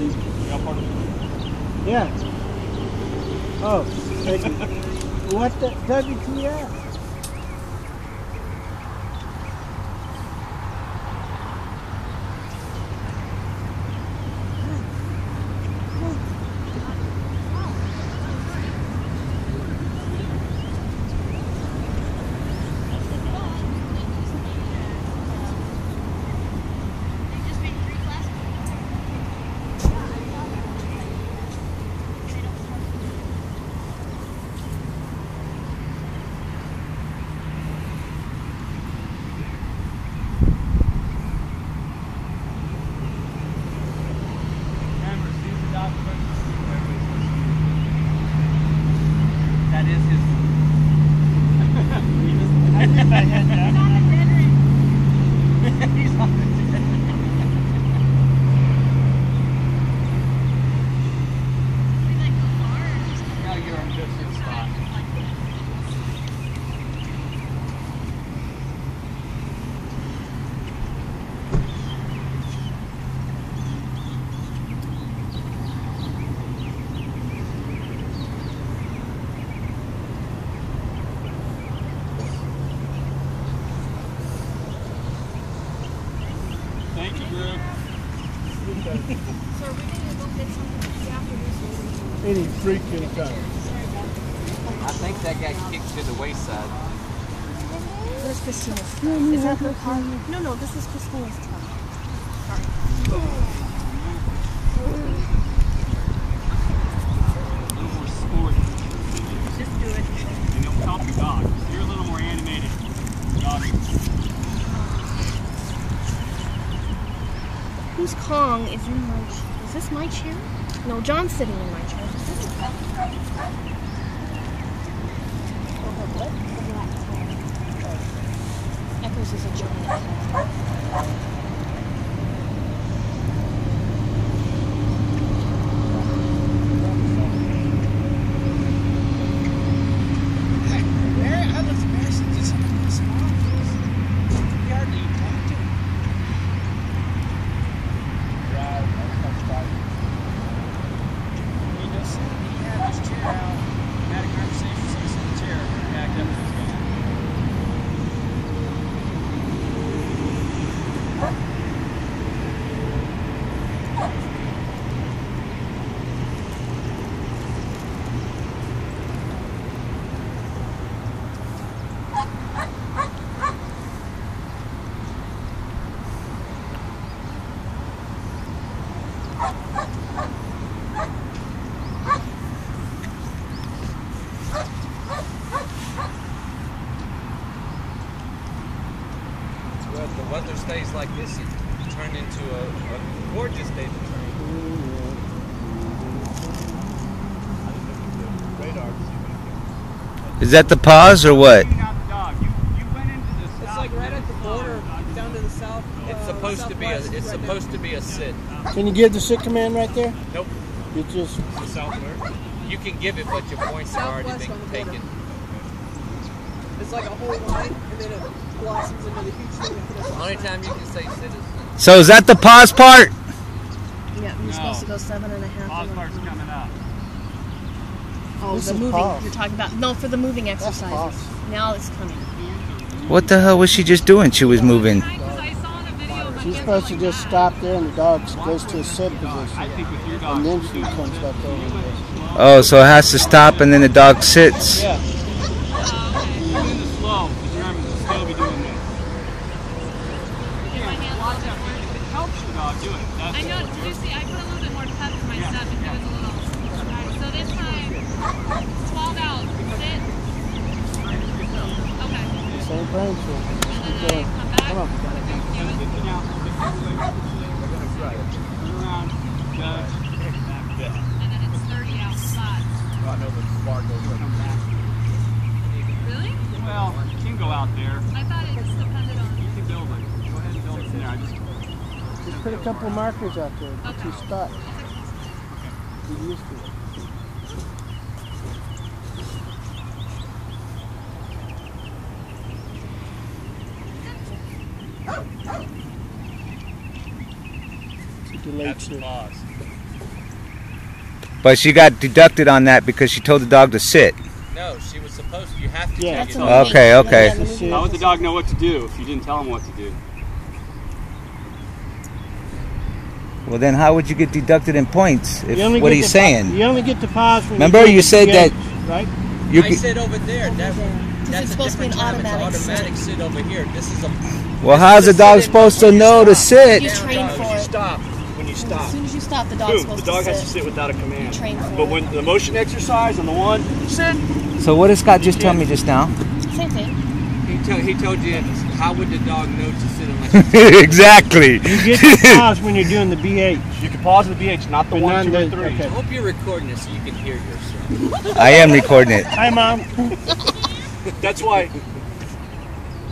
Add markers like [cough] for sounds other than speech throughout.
I'm a roadie. what part of Yeah. Oh, thank you. [laughs] what the WTF? Remember, see the dot first. That is his. I keep my head down. He's on the dead. Now you're in just good spot. Thank you, Greg. So are we gonna go get something after this? Any freaking time. I think that guy kicked to the wayside. What is Christina's? Is that her car? No, no, this is Christina's car. A little more sporty. Just do it. And you'll help your dog. You're a little more animated. Dog. Whose Kong is in my Is this my chair? No, John's sitting in my chair. Echoes is a giant. Where I was embarrassed to some of the small kids. You hardly even talk to them. He just he had his chair out, had a conversation, so he set the chair and backed up with his guy. Well, if the weather stays like this, it turn into a, a gorgeous day to train. Is that the pause or what? Cleaning out the dog. You, you went into the It's like right at the border, down to the south. It's uh, supposed to be a. It's right now. supposed to be a sit. Can you give the sit command right there? Nope. You just The south? You can give it, but your points have already Southwest been on the border. taken. It's like a whole line, and then it blossoms into the huge thing. The only time you can say sit is So is that the pause part? Yeah, you're No. supposed to go seven and a half. Pause part's then- coming up. Oh, This the moving. pause. You're talking about no for the moving exercises. Now it's coming. What the hell was she just doing? She was moving. she's supposed to just stop there and the dog goes to a sit position. think with your dog, And then she comes back over. Oh, so it has to stop and then the dog sits. Yeah. even in the slow, because remember the slow, be watch the dog do it. That's I know. Did you see? I put a little bit more pep in my Yeah, step if it was a little. Alright, so this time, 12 out, sit. Okay. Same thing, so And then I come back. Come on. Do it. Sit down. Turn around. Judge. Back. And then it's 30 out spots. Come back. Really? Well, you can go out there. I thought it just depended on. You can build it. Go ahead and build it there. I just Just put a couple of markers out there that you stop. Get used to it. It's a delayed. But she got deducted on that because she told the dog to sit. No, she was supposed to. You have to Yeah. take That's it. Okay, okay. Yeah, let How would the dog know what to do if you didn't tell him what to do? Well, then how would you get deducted in points if what get he's saying? You only get to pause when Remember you're doing you the said that- right? You I could, sit over there. That, that's it's supposed to be an automatic it's automatic sit. over here. This is a. well, how's the dog supposed to know to sit? You train for You it. stop when you stop. As soon as you stop, the dog's Boom. supposed The dog to has sit. to sit without a command. train for But it. when the motion exercise on the one, sit. So what did Scott just tell me just now? Same thing. He, told he told you how would the dog know to sit unless [laughs] you exactly. You get to pause when you're doing the BH. You can pause the BH, not the But one, two, the- and three. okay. I hope you're recording this so you can hear yourself. I am recording it. Hi, mom. That's why.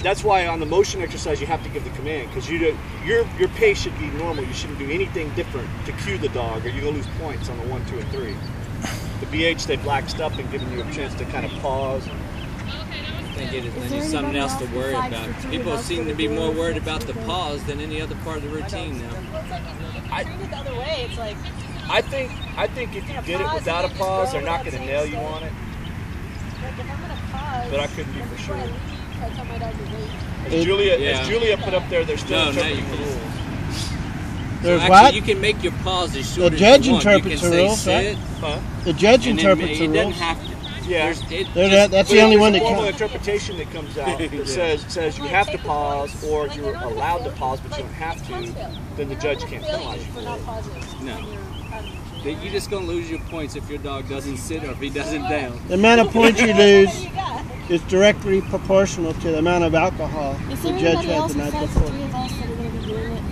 That's why on the motion exercise you have to give the command because you do, your your pace should be normal. You shouldn't do anything different to cue the dog, or you're gonna lose points on the one, two, and three. The BH they've laxed up and given you a chance to kind of pause. I think it is, Is there something anybody else to worry about. People seem to be more worried about the the pause than any other part of the routine now. Well, it's like if you, if you train it the other way, it's like I think I think if you did it without a and then just pause, they're not going to nail you on it. like if I'm gonna pause. But I couldn't be for sure. leave, I tell my dog to wait. As Julia, Yeah. as Julia put up there, they're still No, no, interpreting the rules. There's so what? you can make your pause as short The as judge you want. interprets you the can rules, say right? Huh? The judge and then interprets it the doesn't rules. Have to. Yeah. There's, it They're- that's the only one that formal can. interpretation that comes out [laughs] that Yeah. says says you have to pause or you're they're not gonna allowed to pause, but you don't have to. Then the judge can't gonna penalize you you for for not it. pausing. No. when you're having your that You're just gonna lose your points if your dog doesn't sit or if he doesn't down. The amount of points you [laughs] lose is directly proportional to the amount of alcohol the judge had the night before, three of us that are going to be doing it?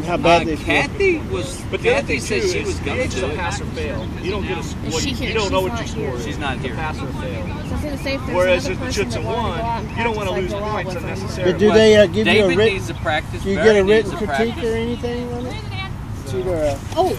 And how Uh, bad they feel. Kathy was. But the Kathy thing too said she was going BH is a to. pass or fail. You don't get a Is well, she you, don't know what your not score here. is. She's not here. pass or fail. So I was going to say if Whereas if person it's a to one, go out and you don't want to lose I'd go out points unnecessarily. But do they uh, give you a written? needs to practice. Do you get a written critique or anything on it? It's either a Oh,